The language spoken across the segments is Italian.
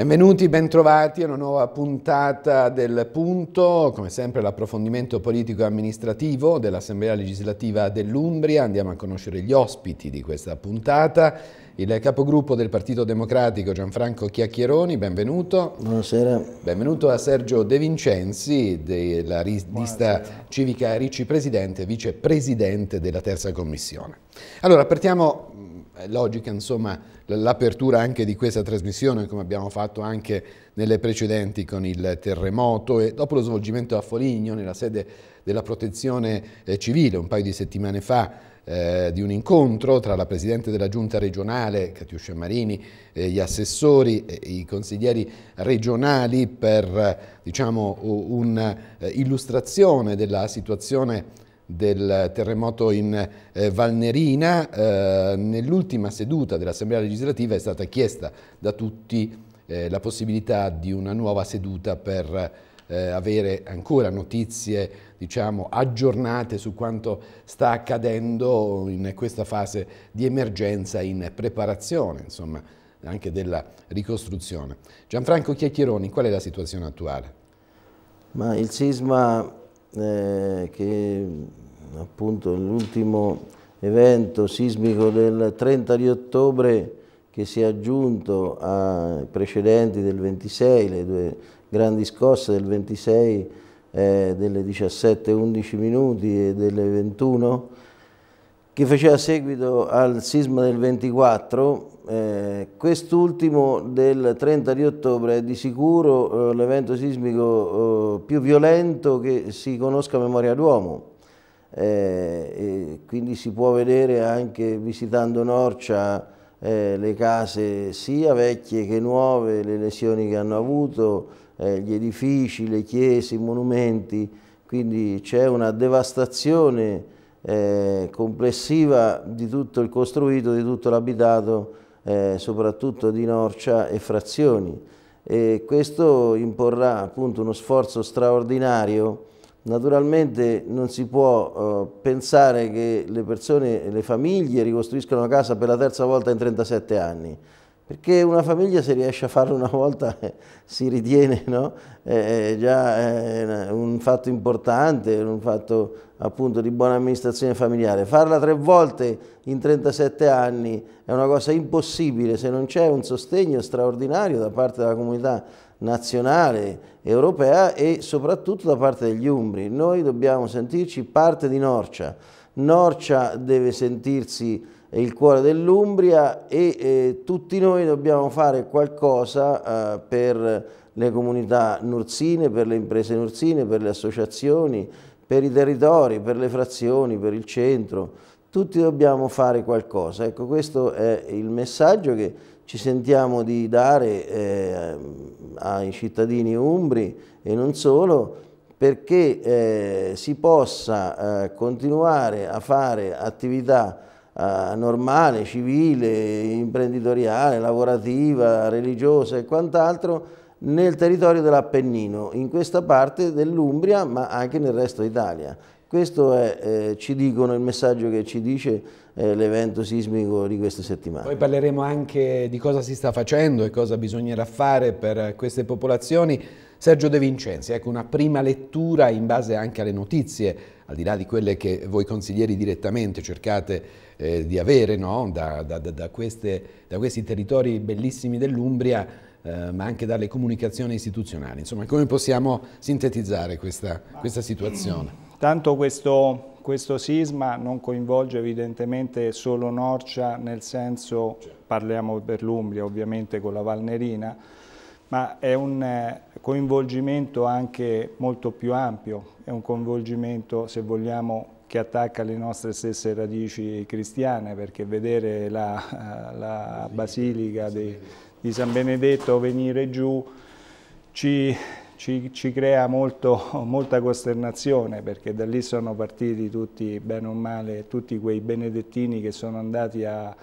Benvenuti, bentrovati a una nuova puntata del Punto, come sempre l'approfondimento politico e amministrativo dell'Assemblea legislativa dell'Umbria. Andiamo a conoscere gli ospiti di questa puntata. Il capogruppo del Partito Democratico Gianfranco Chiacchieroni, benvenuto. Buonasera. Benvenuto a Sergio De Vincenzi della lista civica Ricci Presidente, vicepresidente della terza commissione. Allora, partiamo, logica insomma, l'apertura anche di questa trasmissione, come abbiamo fatto anche nelle precedenti con il terremoto e dopo lo svolgimento a Foligno, nella sede della protezione eh, civile, un paio di settimane fa, eh, di un incontro tra la Presidente della Giunta regionale, Catiuscia Marini, e gli assessori e i consiglieri regionali per diciamo, un'illustrazione eh, della situazione del terremoto in eh, Valnerina. Eh, Nell'ultima seduta dell'Assemblea legislativa è stata chiesta da tutti eh, la possibilità di una nuova seduta per eh, avere ancora notizie diciamo, aggiornate su quanto sta accadendo in questa fase di emergenza in preparazione insomma, anche della ricostruzione. Gianfranco Chiacchieroni, qual è la situazione attuale? Ma il sisma eh, che appunto l'ultimo evento sismico del 30 di ottobre che si è aggiunto ai precedenti del 26, le due grandi scosse del 26 eh, delle 17-11 minuti e delle 21, che faceva seguito al sisma del 24, eh, quest'ultimo del 30 di ottobre è di sicuro eh, l'evento sismico eh, più violento che si conosca a memoria d'uomo. Eh, quindi si può vedere anche visitando Norcia eh, le case sia vecchie che nuove, le lesioni che hanno avuto, eh, gli edifici, le chiese, i monumenti, quindi c'è una devastazione eh, complessiva di tutto il costruito, di tutto l'abitato, eh, soprattutto di Norcia e frazioni. E questo imporrà appunto uno sforzo straordinario Naturalmente non si può uh, pensare che le persone, le famiglie ricostruiscano una casa per la terza volta in 37 anni, perché una famiglia se riesce a farlo una volta eh, si ritiene no? è già è un fatto importante, un fatto appunto di buona amministrazione familiare. Farla tre volte in 37 anni è una cosa impossibile se non c'è un sostegno straordinario da parte della comunità nazionale, europea e soprattutto da parte degli Umbri. Noi dobbiamo sentirci parte di Norcia. Norcia deve sentirsi il cuore dell'Umbria e eh, tutti noi dobbiamo fare qualcosa eh, per le comunità nurzine, per le imprese nurzine, per le associazioni, per i territori, per le frazioni, per il centro. Tutti dobbiamo fare qualcosa. Ecco, questo è il messaggio che ci sentiamo di dare eh, ai cittadini umbri e non solo perché eh, si possa eh, continuare a fare attività eh, normale, civile, imprenditoriale, lavorativa, religiosa e quant'altro nel territorio dell'Appennino, in questa parte dell'Umbria ma anche nel resto d'Italia. Questo è, eh, ci dicono il messaggio che ci dice eh, l'evento sismico di queste settimane. Poi parleremo anche di cosa si sta facendo e cosa bisognerà fare per queste popolazioni. Sergio De Vincenzi, ecco una prima lettura in base anche alle notizie, al di là di quelle che voi consiglieri direttamente cercate eh, di avere no? da, da, da, queste, da, questi territori bellissimi dell'Umbria, eh, ma anche dalle comunicazioni istituzionali. Insomma, come possiamo sintetizzare questa, questa situazione? Tanto questo, questo, sisma non coinvolge evidentemente solo Norcia, nel senso, parliamo per l'Umbria ovviamente con la Valnerina, ma è un eh, coinvolgimento anche molto più ampio, è un coinvolgimento, se vogliamo, che attacca le nostre stesse radici cristiane, perché vedere la, la Basilica di, di San Benedetto venire giù ci, ci, ci crea molto, molta costernazione perché da lì sono partiti tutti, bene o male, tutti quei benedettini che sono andati a,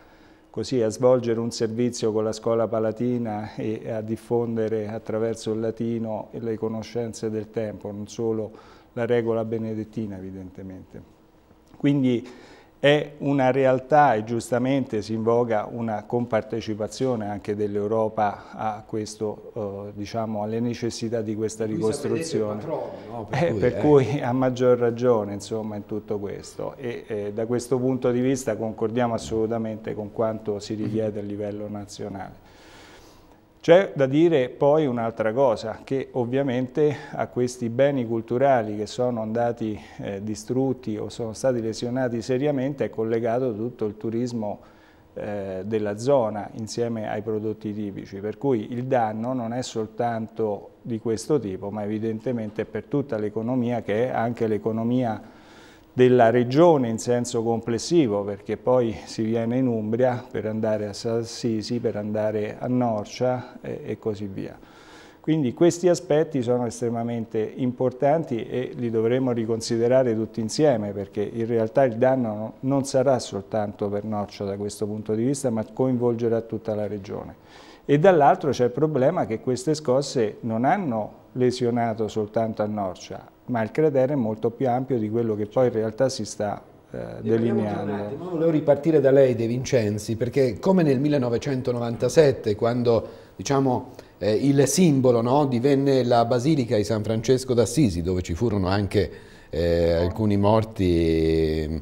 così, a svolgere un servizio con la scuola palatina e a diffondere attraverso il latino le conoscenze del tempo, non solo la regola benedettina evidentemente. Quindi è una realtà e giustamente si invoca una compartecipazione anche dell'Europa a questo, eh, diciamo, alle necessità di questa ricostruzione. Patrono, no? per, eh, cui, per eh. cui, a maggior ragione insomma, in tutto questo e eh, da questo punto di vista concordiamo assolutamente con quanto si richiede a livello nazionale. C'è da dire poi un'altra cosa, che ovviamente a questi beni culturali che sono andati eh, distrutti o sono stati lesionati seriamente è collegato tutto il turismo eh, della zona insieme ai prodotti tipici, per cui il danno non è soltanto di questo tipo, ma evidentemente per tutta l'economia che è anche l'economia della regione in senso complessivo, perché poi si viene in Umbria per andare a Salsisi, per andare a Norcia e, e così via. Quindi questi aspetti sono estremamente importanti e li dovremo riconsiderare tutti insieme perché in realtà il danno non sarà soltanto per Norcia da questo punto di vista ma coinvolgerà tutta la regione. E dall'altro c'è il problema che queste scosse non hanno lesionato soltanto a Norcia, ma il cratere è molto più ampio di quello che poi in realtà si sta eh, delineando. Volevo ripartire da lei De Vincenzi perché come nel 1997 quando diciamo, eh, il simbolo no, divenne la Basilica di San Francesco d'Assisi dove ci furono anche eh, alcuni morti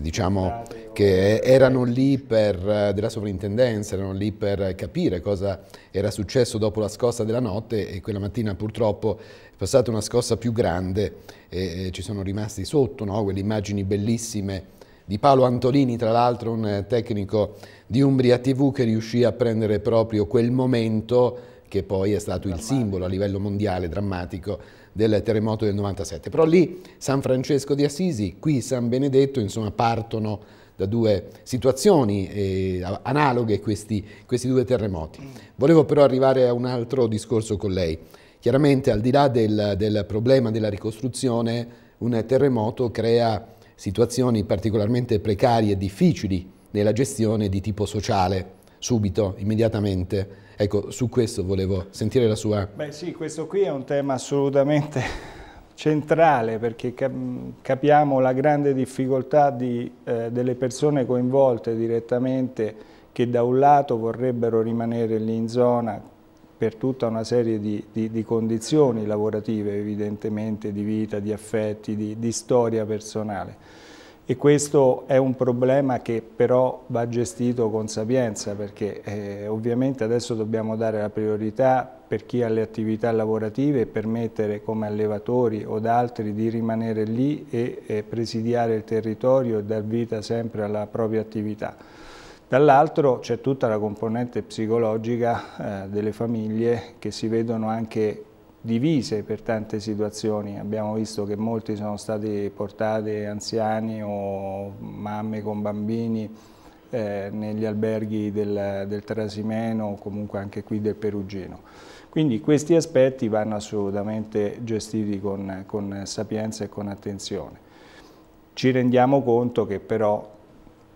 diciamo, che erano lì per, eh, della sovrintendenza, erano lì per capire cosa era successo dopo la scossa della notte e quella mattina purtroppo è passata una scossa più grande e, e ci sono rimasti sotto no? quelle immagini bellissime di Paolo Antolini, tra l'altro un tecnico di Umbria TV che riuscì a prendere proprio quel momento che poi è stato il simbolo a livello mondiale drammatico del terremoto del 97. Però lì San Francesco di Assisi, qui San Benedetto, insomma partono da due situazioni eh, analoghe questi, questi due terremoti. Volevo però arrivare a un altro discorso con lei. Chiaramente al di là del, del problema della ricostruzione, un terremoto crea situazioni particolarmente precarie e difficili nella gestione di tipo sociale, subito, immediatamente. Ecco, su questo volevo sentire la sua... Beh sì, questo qui è un tema assolutamente centrale perché capiamo la grande difficoltà di, eh, delle persone coinvolte direttamente che da un lato vorrebbero rimanere lì in zona per tutta una serie di, di, di condizioni lavorative evidentemente, di vita, di affetti, di, di storia personale e questo è un problema che però va gestito con sapienza perché eh, ovviamente adesso dobbiamo dare la priorità per chi ha le attività lavorative e permettere come allevatori o altri di rimanere lì e, e presidiare il territorio e dar vita sempre alla propria attività. Dall'altro c'è tutta la componente psicologica eh, delle famiglie che si vedono anche divise per tante situazioni. Abbiamo visto che molti sono stati portati anziani o mamme con bambini eh, negli alberghi del, del Trasimeno o comunque anche qui del Perugino. Quindi questi aspetti vanno assolutamente gestiti con, con sapienza e con attenzione. Ci rendiamo conto che però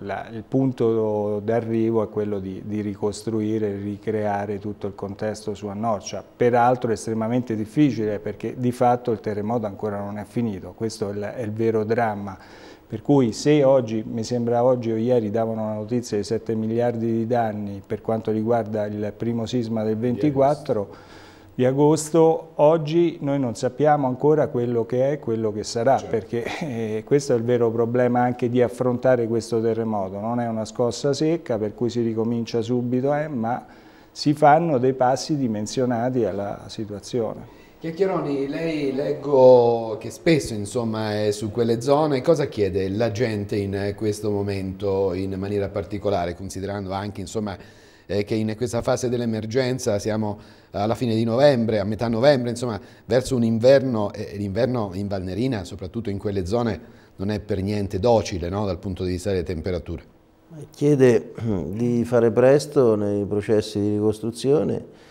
la, il punto d'arrivo è quello di, di ricostruire e ricreare tutto il contesto su Annorcia, peraltro estremamente difficile perché di fatto il terremoto ancora non è finito, questo è il, è il vero dramma. Per cui se oggi, mi sembra oggi o ieri davano una notizia di 7 miliardi di danni per quanto riguarda il primo sisma del 24, di agosto, oggi noi non sappiamo ancora quello che è, quello che sarà, certo. perché eh, questo è il vero problema anche di affrontare questo terremoto, non è una scossa secca per cui si ricomincia subito, eh, ma si fanno dei passi dimensionati alla situazione. Chiacchieroni, lei leggo che spesso insomma, è su quelle zone, cosa chiede la gente in questo momento in maniera particolare, considerando anche insomma, eh, che in questa fase dell'emergenza siamo alla fine di novembre, a metà novembre, insomma verso un inverno, e l'inverno in Valnerina, soprattutto in quelle zone, non è per niente docile no? dal punto di vista delle temperature. Chiede di fare presto nei processi di ricostruzione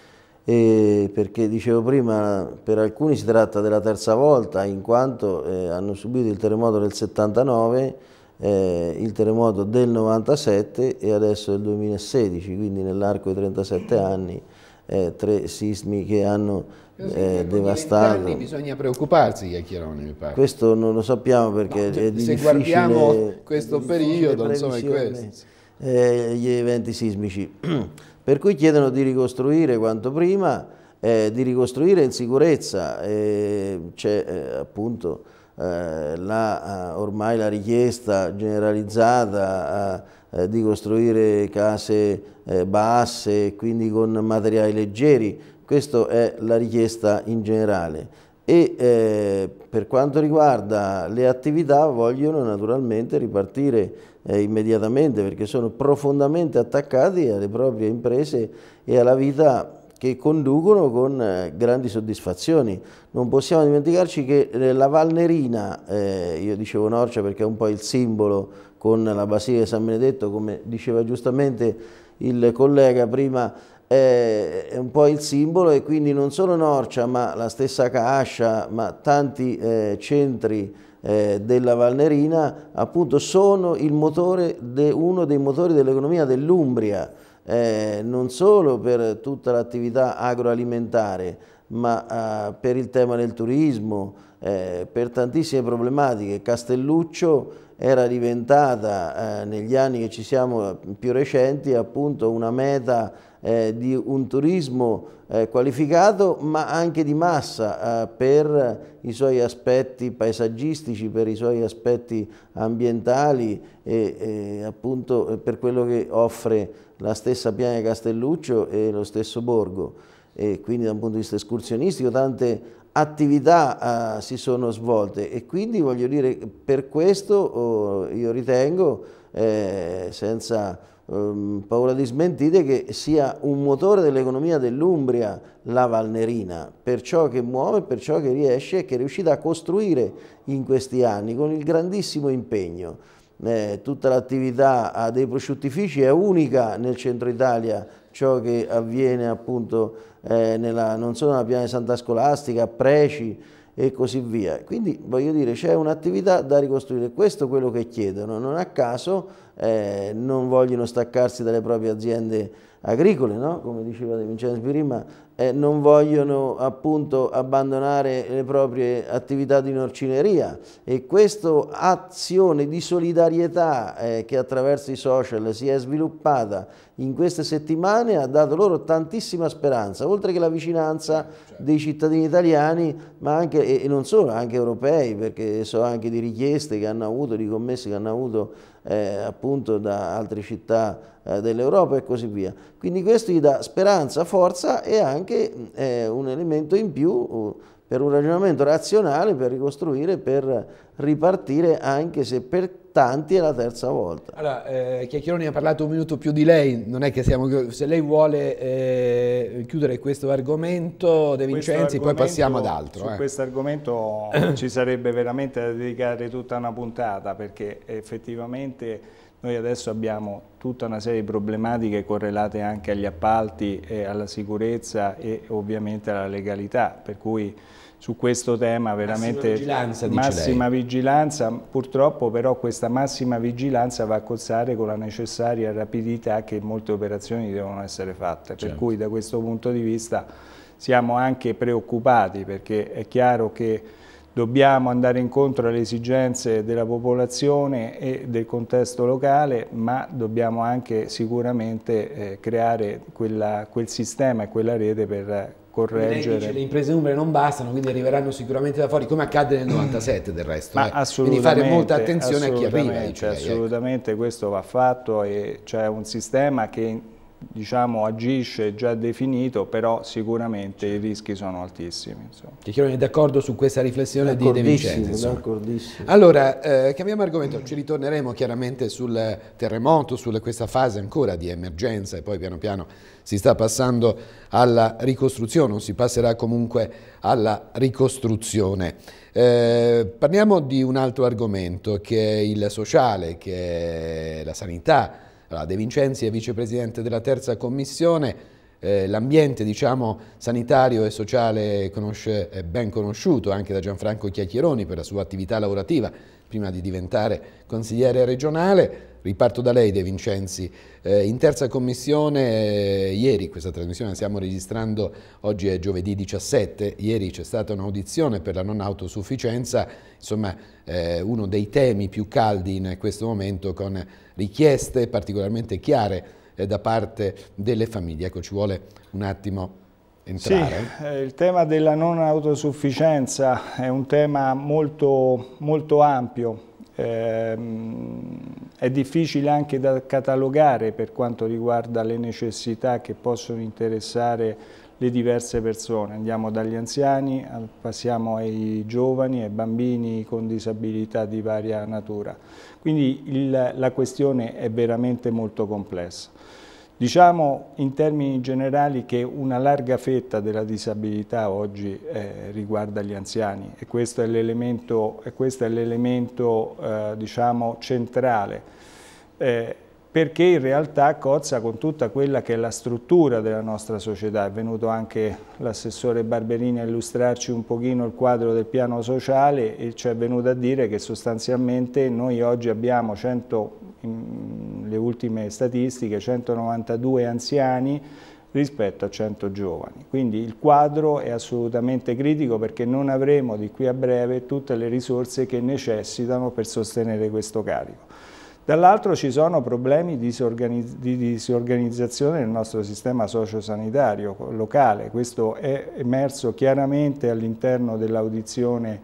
perché dicevo prima per alcuni si tratta della terza volta in quanto eh, hanno subito il terremoto del 79 eh, il terremoto del 97 e adesso del 2016, quindi nell'arco di 37 anni eh, tre sismi che hanno eh, devastato. Anni bisogna preoccuparsi, Chiacchieroni, mi pare. Questo non lo sappiamo perché no, è di Se guardiamo questo periodo, insomma, è questo. Eh, gli eventi sismici. per cui chiedono di ricostruire quanto prima, eh, di ricostruire in sicurezza. Eh, C'è eh, appunto eh, la, eh, ormai la richiesta generalizzata di costruire case basse, quindi con materiali leggeri, questa è la richiesta in generale. E eh, per quanto riguarda le attività vogliono naturalmente ripartire eh, immediatamente perché sono profondamente attaccati alle proprie imprese e alla vita che conducono con eh, grandi soddisfazioni. Non possiamo dimenticarci che eh, la Valnerina, eh, io dicevo Norcia perché è un po' il simbolo con la Basilica di San Benedetto, come diceva giustamente il collega prima, è un po' il simbolo e quindi non solo Norcia ma la stessa Cascia, ma tanti eh, centri eh, della Valnerina appunto sono de, uno dei motori dell'economia dell'Umbria, eh, non solo per tutta l'attività agroalimentare ma eh, per il tema del turismo, eh, per tantissime problematiche. Castelluccio era diventata eh, negli anni che ci siamo più recenti appunto una meta eh, di un turismo eh, qualificato ma anche di massa eh, per i suoi aspetti paesaggistici, per i suoi aspetti ambientali e, e appunto per quello che offre la stessa Piana Castelluccio e lo stesso Borgo. E quindi da un punto di vista escursionistico tante attività uh, si sono svolte. E quindi voglio dire per questo oh, io ritengo eh, senza um, paura di smentite che sia un motore dell'economia dell'Umbria la Valnerina per ciò che muove, per ciò che riesce e che è riuscita a costruire in questi anni con il grandissimo impegno. Eh, tutta l'attività dei prosciuttifici è unica nel centro Italia ciò che avviene appunto eh, nella, non solo nella piana di Santa Scolastica, Preci e così via. Quindi voglio dire c'è un'attività da ricostruire, questo è quello che chiedono, non a caso eh, non vogliono staccarsi dalle proprie aziende agricole, no? come diceva De Vincenzo prima, eh, non vogliono appunto abbandonare le proprie attività di norcineria e questa azione di solidarietà eh, che attraverso i social si è sviluppata in queste settimane ha dato loro tantissima speranza, oltre che la vicinanza dei cittadini italiani, ma anche, e non solo, anche europei, perché so anche di richieste che hanno avuto, di commesse che hanno avuto eh, appunto da altre città eh, dell'Europa e così via. Quindi questo gli dà speranza, forza e anche eh, un elemento in più per un ragionamento razionale per ricostruire, per ripartire anche se per tanti è la terza volta. Allora, eh, Chiacchieroni ha parlato un minuto più di lei, non è che siamo, se lei vuole eh, chiudere questo argomento De Vincenzi poi passiamo ad altro. Su eh. questo argomento ci sarebbe veramente da dedicare tutta una puntata perché effettivamente noi adesso abbiamo tutta una serie di problematiche correlate anche agli appalti e alla sicurezza e ovviamente alla legalità, per cui su questo tema veramente massima vigilanza, massima vigilanza, purtroppo però questa massima vigilanza va a cozzare con la necessaria rapidità che molte operazioni devono essere fatte, certo. per cui da questo punto di vista siamo anche preoccupati perché è chiaro che Dobbiamo andare incontro alle esigenze della popolazione e del contesto locale, ma dobbiamo anche sicuramente eh, creare quella, quel sistema e quella rete per correggere. Dice, le imprese umbre non bastano, quindi arriveranno sicuramente da fuori, come accadde nel 97 del resto. Ma eh. assolutamente, quindi fare molta attenzione a chi arriva. Ecco. assolutamente, questo va fatto e c'è un sistema che diciamo, agisce già definito, però sicuramente i rischi sono altissimi. Chiarone è d'accordo su questa riflessione di De Vincenzi? D'accordissimo. Allora, eh, cambiamo argomento, ci ritorneremo chiaramente sul terremoto, su questa fase ancora di emergenza e poi piano piano si sta passando alla ricostruzione, non si passerà comunque alla ricostruzione. Eh, parliamo di un altro argomento che è il sociale, che è la sanità, allora, De Vincenzi è vicepresidente della terza commissione, eh, l'ambiente diciamo, sanitario e sociale conosce, è ben conosciuto anche da Gianfranco Chiacchieroni per la sua attività lavorativa prima di diventare consigliere regionale. Riparto da lei De Vincenzi, eh, in terza commissione eh, ieri questa trasmissione la stiamo registrando, oggi è giovedì 17, ieri c'è stata un'audizione per la non autosufficienza, insomma eh, uno dei temi più caldi in questo momento con richieste particolarmente chiare eh, da parte delle famiglie. Ecco, ci vuole un attimo entrare? Sì, eh, il tema della non autosufficienza è un tema molto, molto ampio, è difficile anche da catalogare per quanto riguarda le necessità che possono interessare le diverse persone, andiamo dagli anziani, passiamo ai giovani, ai bambini con disabilità di varia natura. Quindi il, la questione è veramente molto complessa. Diciamo in termini generali che una larga fetta della disabilità oggi eh, riguarda gli anziani e questo è l'elemento eh, diciamo, centrale. Eh, perché in realtà cozza con tutta quella che è la struttura della nostra società. È venuto anche l'assessore Barberini a illustrarci un pochino il quadro del piano sociale e ci è venuto a dire che sostanzialmente noi oggi abbiamo 100 le ultime statistiche, 192 anziani rispetto a 100 giovani. Quindi il quadro è assolutamente critico perché non avremo di qui a breve tutte le risorse che necessitano per sostenere questo carico. Dall'altro ci sono problemi di disorganizzazione del nostro sistema sociosanitario locale, questo è emerso chiaramente all'interno dell'audizione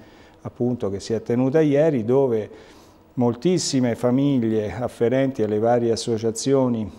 che si è tenuta ieri dove moltissime famiglie afferenti alle varie associazioni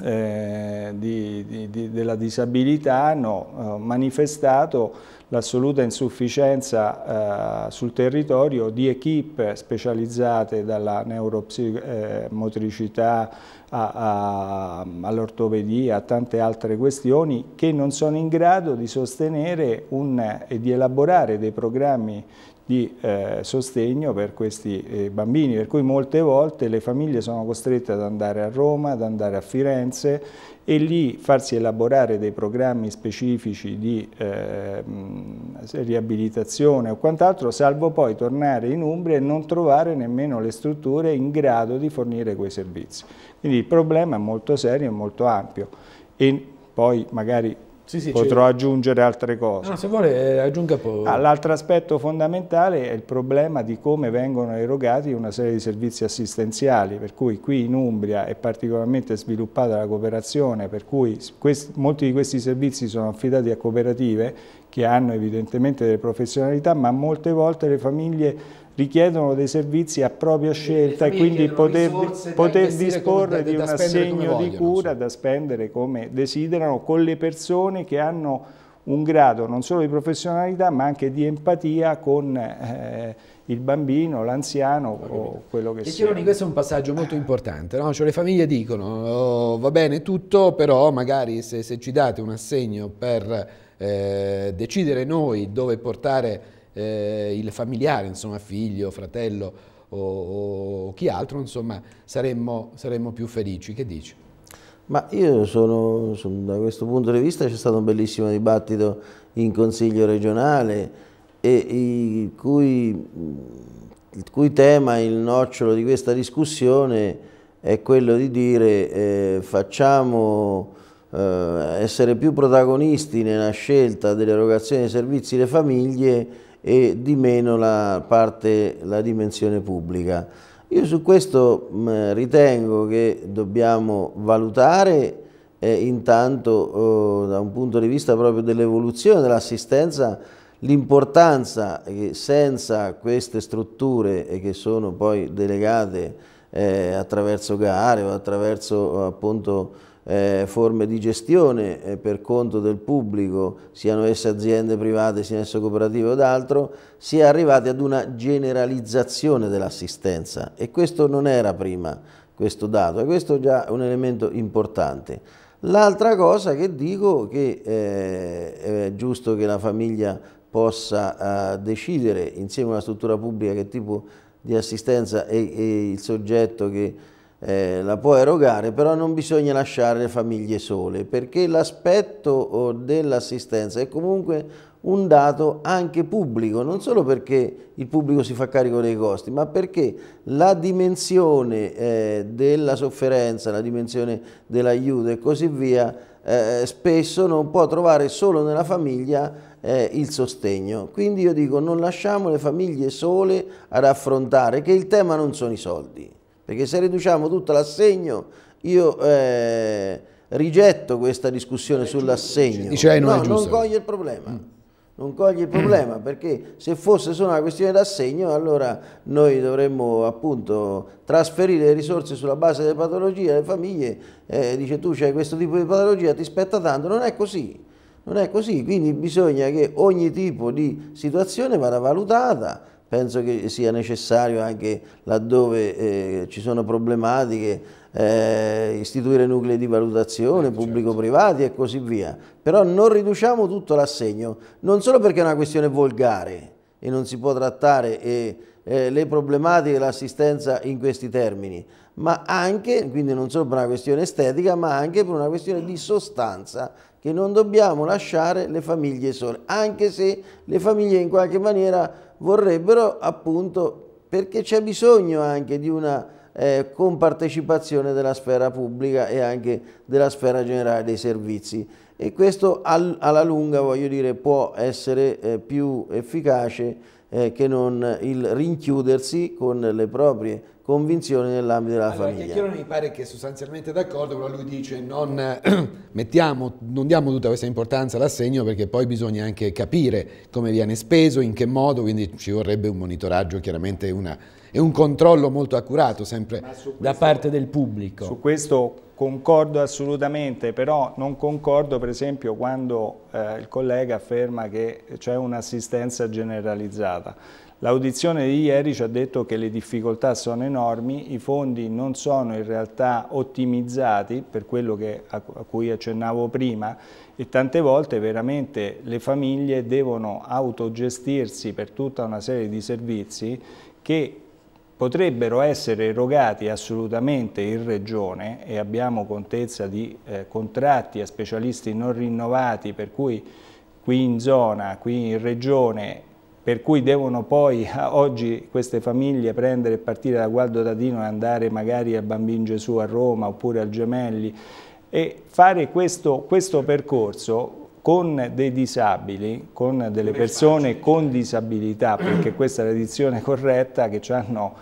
eh, di, di, di, della disabilità hanno eh, manifestato l'assoluta insufficienza eh, sul territorio di equip specializzate dalla neuromotricità all'ortopedia, a tante altre questioni che non sono in grado di sostenere un, e di elaborare dei programmi di eh, sostegno per questi eh, bambini, per cui molte volte le famiglie sono costrette ad andare a Roma, ad andare a Firenze e lì farsi elaborare dei programmi specifici di eh, riabilitazione o quant'altro, salvo poi tornare in Umbria e non trovare nemmeno le strutture in grado di fornire quei servizi. Quindi il problema è molto serio e molto ampio e poi magari sì, sì, potrò aggiungere altre cose. No, se vuole eh, aggiunga poi. Ah, L'altro aspetto fondamentale è il problema di come vengono erogati una serie di servizi assistenziali, per cui qui in Umbria è particolarmente sviluppata la cooperazione, per cui molti di questi servizi sono affidati a cooperative che hanno evidentemente delle professionalità, ma molte volte le famiglie richiedono dei servizi a propria scelta e quindi poter, poter disporre di un assegno di cura da spendere come desiderano con le persone che hanno un grado non solo di professionalità ma anche di empatia con eh, il bambino, l'anziano o quello che e sia. Chironi, questo è un passaggio molto importante, no? cioè, le famiglie dicono oh, va bene tutto però magari se, se ci date un assegno per eh, decidere noi dove portare eh, il familiare, insomma figlio, fratello o, o chi altro, insomma saremmo, saremmo, più felici. Che dici? Ma io sono, sono da questo punto di vista c'è stato un bellissimo dibattito in Consiglio regionale e il cui, il cui tema, il nocciolo di questa discussione è quello di dire eh, facciamo eh, essere più protagonisti nella scelta dell'erogazione dei servizi alle famiglie e di meno la, parte, la dimensione pubblica. Io su questo mh, ritengo che dobbiamo valutare eh, intanto eh, da un punto di vista proprio dell'evoluzione dell'assistenza l'importanza che senza queste strutture e che sono poi delegate eh, attraverso gare o attraverso appunto eh, forme di gestione eh, per conto del pubblico, siano esse aziende private, siano esse cooperative o d'altro, si è arrivati ad una generalizzazione dell'assistenza e questo non era prima questo dato e questo già è un elemento importante. L'altra cosa che dico è che eh, è giusto che la famiglia possa eh, decidere insieme a una struttura pubblica che tipo di assistenza è, è il soggetto che eh, la può erogare, però non bisogna lasciare le famiglie sole, perché l'aspetto oh, dell'assistenza è comunque un dato anche pubblico, non solo perché il pubblico si fa carico dei costi, ma perché la dimensione eh, della sofferenza, la dimensione dell'aiuto e così via, eh, spesso non può trovare solo nella famiglia eh, il sostegno. Quindi io dico non lasciamo le famiglie sole ad affrontare, che il tema non sono i soldi, perché se riduciamo tutto l'assegno io eh, rigetto questa discussione sull'assegno, no, non coglie il problema. Mm. Non coglie il problema perché se fosse solo una questione d'assegno allora noi dovremmo appunto trasferire le risorse sulla base delle patologie alle famiglie eh, dice tu c'hai questo tipo di patologia ti spetta tanto. Non è così. Non è così. Quindi bisogna che ogni tipo di situazione vada valutata penso che sia necessario anche laddove eh, ci sono problematiche eh, istituire nuclei di valutazione, certo. pubblico-privati e così via. Però non riduciamo tutto l'assegno, non solo perché è una questione volgare e non si può trattare eh, eh, le problematiche dell'assistenza in questi termini, ma anche, quindi non solo per una questione estetica, ma anche per una questione di sostanza che non dobbiamo lasciare le famiglie sole, anche se le famiglie in qualche maniera vorrebbero appunto, perché c'è bisogno anche di una eh, compartecipazione della sfera pubblica e anche della sfera generale dei servizi. E questo al, alla lunga voglio dire può essere eh, più efficace eh, che non il rinchiudersi con le proprie convinzioni nell'ambito della allora, famiglia. Chiaro mi pare che è sostanzialmente d'accordo, però lui dice non, mettiamo, non diamo tutta questa importanza all'assegno perché poi bisogna anche capire come viene speso, in che modo, quindi ci vorrebbe un monitoraggio, chiaramente una e un controllo molto accurato sempre questo, da parte del pubblico. Su questo concordo assolutamente, però non concordo per esempio quando eh, il collega afferma che c'è un'assistenza generalizzata. L'audizione di ieri ci ha detto che le difficoltà sono enormi, i fondi non sono in realtà ottimizzati per quello che, a, a cui accennavo prima e tante volte veramente le famiglie devono autogestirsi per tutta una serie di servizi che potrebbero essere erogati assolutamente in regione e abbiamo contezza di eh, contratti a specialisti non rinnovati per cui qui in zona, qui in regione per cui devono poi oggi queste famiglie prendere e partire da Gualdo Dadino e andare magari a Bambin Gesù a Roma oppure al Gemelli. E fare questo, questo percorso con dei disabili, con delle persone con disabilità, perché questa è la dizione corretta che ci hanno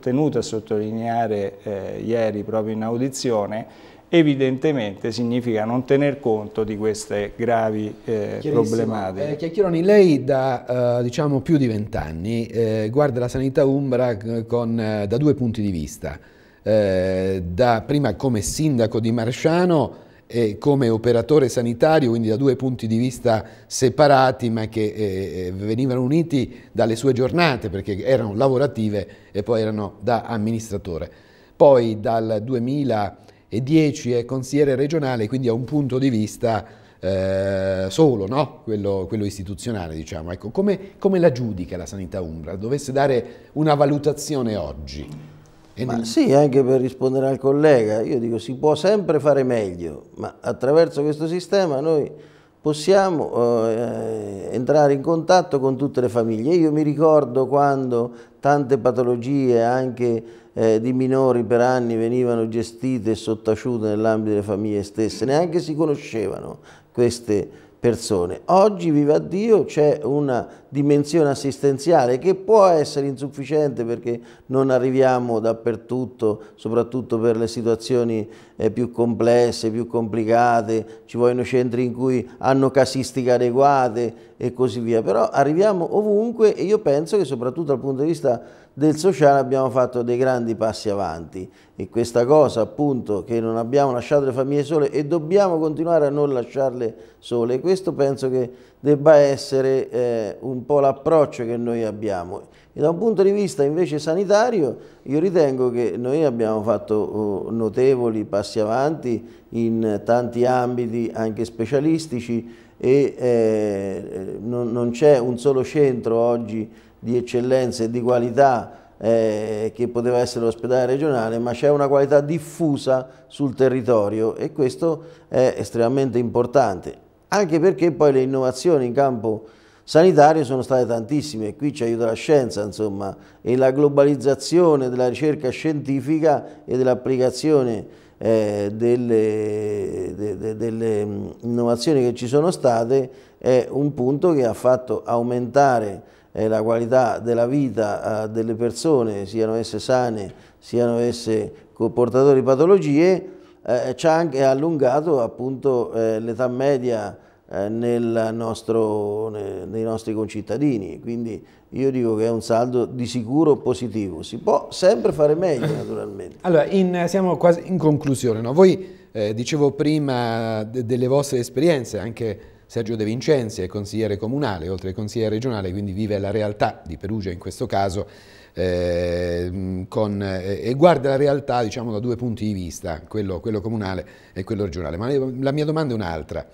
tenuto a sottolineare eh, ieri proprio in audizione, evidentemente significa non tener conto di queste gravi eh, problematiche. Eh, Chiacchieroni, lei da eh, diciamo più di vent'anni eh, guarda la sanità umbra eh, con, eh, da due punti di vista, da, prima come sindaco di Marsciano eh, come operatore sanitario, quindi da due punti di vista separati ma che eh, venivano uniti dalle sue giornate perché erano lavorative e poi erano da amministratore. Poi dal 2010 è consigliere regionale, quindi ha un punto di vista eh, solo, no? quello, quello, istituzionale. Diciamo. Ecco, come, come la giudica la sanità umbra? Dovesse dare una valutazione oggi? Ma sì, anche per rispondere al collega, io dico si può sempre fare meglio, ma attraverso questo sistema noi possiamo eh, entrare in contatto con tutte le famiglie. Io mi ricordo quando tante patologie anche eh, di minori per anni venivano gestite e sottaciute nell'ambito delle famiglie stesse, neanche si conoscevano queste patologie persone. Oggi, viva Dio, c'è una dimensione assistenziale che può essere insufficiente perché non arriviamo dappertutto, soprattutto per le situazioni eh, più complesse, più complicate, ci vogliono centri in cui hanno casistiche adeguate e così via, però arriviamo ovunque e io penso che soprattutto dal punto di vista del sociale abbiamo fatto dei grandi passi avanti e questa cosa appunto che non abbiamo lasciato le famiglie sole e dobbiamo continuare a non lasciarle sole, questo penso che debba essere eh, un po' l'approccio che noi abbiamo. E da un punto di vista invece sanitario io ritengo che noi abbiamo fatto oh, notevoli passi avanti in tanti ambiti anche specialistici e eh, non, non c'è un solo centro oggi di eccellenza e di qualità eh, che poteva essere l'ospedale regionale, ma c'è una qualità diffusa sul territorio e questo è estremamente importante, anche perché poi le innovazioni in campo sanitario sono state tantissime, qui ci aiuta la scienza insomma, e la globalizzazione della ricerca scientifica e dell'applicazione eh, delle, de, de, delle innovazioni che ci sono state è un punto che ha fatto aumentare eh, la qualità della vita eh, delle persone, siano esse sane, siano esse portatori di patologie, eh, ci ha anche allungato appunto eh, l'età media eh, nostro, nei nostri concittadini, quindi io dico che è un saldo di sicuro positivo, si può sempre fare meglio naturalmente. Allora, in, siamo quasi in conclusione, no? voi eh, dicevo prima de delle vostre esperienze, anche Sergio De Vincenzi è consigliere comunale, oltre che consigliere regionale, quindi vive la realtà di Perugia in questo caso, eh, con, eh, e guarda la realtà diciamo, da due punti di vista, quello, quello comunale e quello regionale. Ma la mia domanda è un'altra.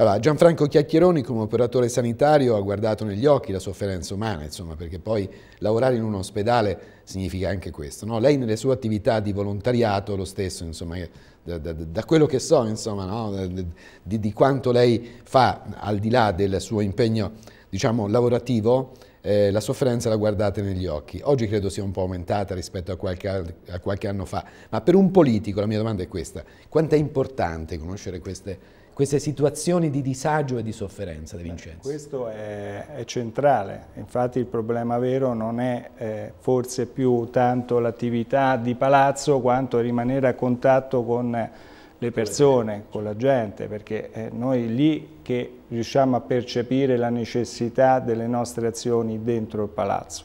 Allora, Gianfranco Chiacchieroni come operatore sanitario ha guardato negli occhi la sofferenza umana, insomma, perché poi lavorare in un ospedale significa anche questo. No? Lei nelle sue attività di volontariato, lo stesso, insomma, da, da, da quello che so, insomma, no? di, di, quanto lei fa al di là del suo impegno diciamo, lavorativo, eh, la sofferenza la guardate negli occhi. Oggi credo sia un po' aumentata rispetto a qualche, a qualche anno fa, ma per un politico la mia domanda è questa, quanto è importante conoscere queste queste situazioni di disagio e di sofferenza, De Vincenzo? Questo è, è, centrale, infatti il problema vero non è eh, forse più tanto l'attività di palazzo quanto rimanere a contatto con le persone, con la gente, perché è noi lì che riusciamo a percepire la necessità delle nostre azioni dentro il palazzo.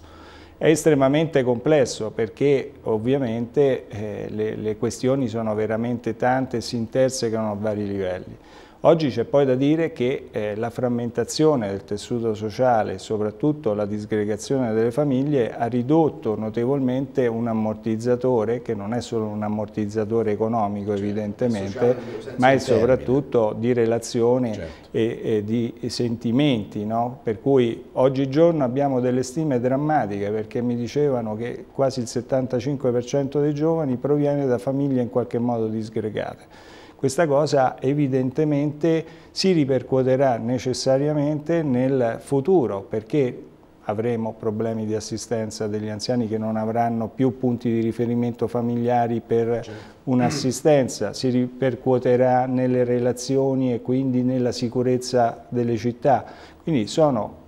È estremamente complesso perché ovviamente eh, le, le, questioni sono veramente tante e si intersecano a vari livelli. Oggi c'è poi da dire che eh, la frammentazione del tessuto sociale e soprattutto la disgregazione delle famiglie ha ridotto notevolmente un ammortizzatore che non è solo un ammortizzatore economico certo, evidentemente, ma è soprattutto di relazioni certo. e, e, di sentimenti, no? per cui oggigiorno abbiamo delle stime drammatiche perché mi dicevano che quasi il 75% dei giovani proviene da famiglie in qualche modo disgregate. Questa cosa evidentemente si ripercuoterà necessariamente nel futuro perché avremo problemi di assistenza degli anziani che non avranno più punti di riferimento familiari per certo. un'assistenza, si ripercuoterà nelle relazioni e quindi nella sicurezza delle città. Quindi sono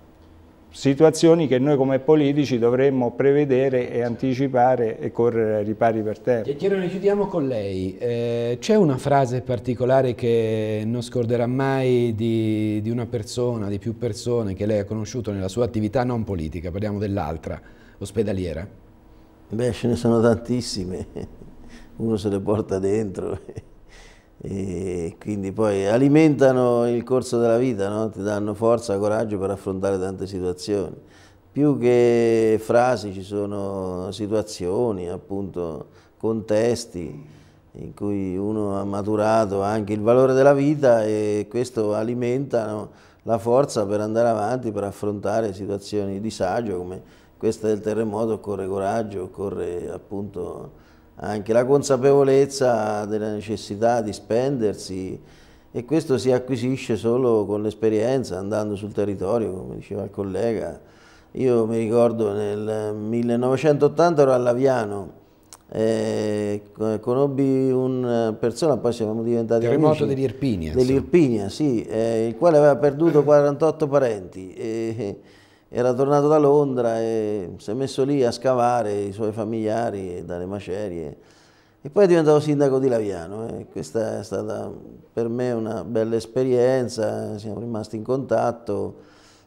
situazioni che noi come politici dovremmo prevedere e anticipare e correre ai ripari per. E Chiarone, chiudiamo con lei. Eh, C'è una frase particolare che non scorderà mai di, di, una persona, di più persone che lei ha conosciuto nella sua attività non politica, parliamo dell'altra, ospedaliera? Beh, ce ne sono tantissime, uno se le porta dentro e quindi poi alimentano il corso della vita, no? ti danno forza, coraggio per affrontare tante situazioni. Più che frasi ci sono situazioni, appunto, contesti in cui uno ha maturato anche il valore della vita e questo alimenta no? la forza per andare avanti, per affrontare situazioni di disagio come questa del terremoto, occorre coraggio, occorre appunto anche la consapevolezza della necessità di spendersi e questo si acquisisce solo con l'esperienza, andando sul territorio, come diceva il collega. Io mi ricordo nel 1980 ero a Laviano, eh, conobbi una persona, poi siamo diventati Terremoto amici. dell'Irpinia. Dell'Irpinia, sì, eh, il quale aveva perduto 48 parenti. E, era tornato da Londra e si è messo lì a scavare i suoi familiari dalle macerie e poi è diventato sindaco di Laviano. Eh. Questa è stata per me una bella esperienza, siamo rimasti in contatto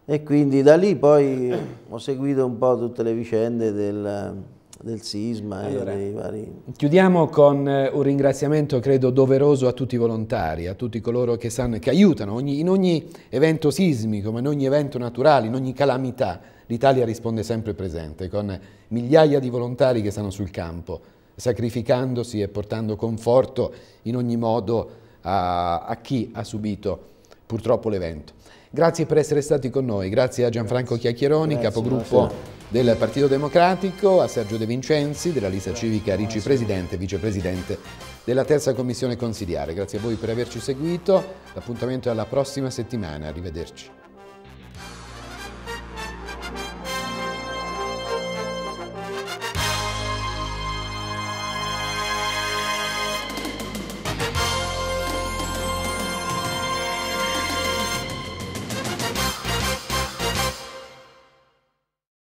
e quindi da lì poi ho seguito un po' tutte le vicende del, del sisma allora, e dei vari... Chiudiamo con eh, un ringraziamento credo doveroso a tutti i volontari, a tutti coloro che, sanno, che aiutano ogni, in ogni evento sismico, ma in ogni evento naturale, in ogni calamità. L'Italia risponde sempre presente con migliaia di volontari che stanno sul campo, sacrificandosi e portando conforto in ogni modo a, a chi ha subito purtroppo l'evento. Grazie per essere stati con noi, grazie a Gianfranco grazie. Chiacchieroni, grazie, capogruppo del Partito Democratico, a Sergio De Vincenzi della lista civica Ricci Presidente e Vicepresidente della terza commissione consigliare. Grazie a voi per averci seguito, l'appuntamento è alla prossima settimana, arrivederci.